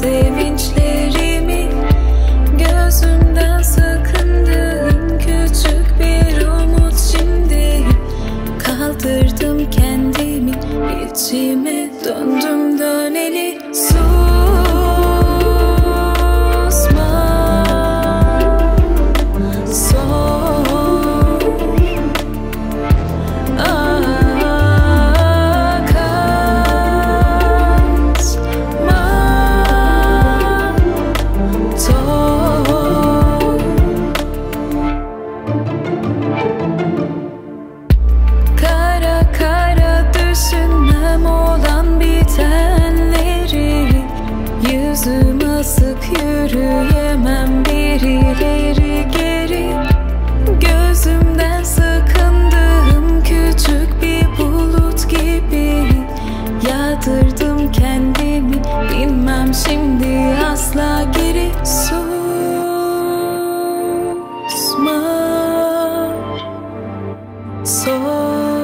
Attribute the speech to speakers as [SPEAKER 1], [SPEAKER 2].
[SPEAKER 1] Sevinçlerimi gözümden sakındığım küçük bir umut şimdi Kaldırdım kendimi içime döndüm döneli su Artık yürüyemem. Birileri geri Gözümden sıkındığım küçük bir bulut gibi Yadırdım kendimi. Bilmem şimdi asla geri Susma Sor.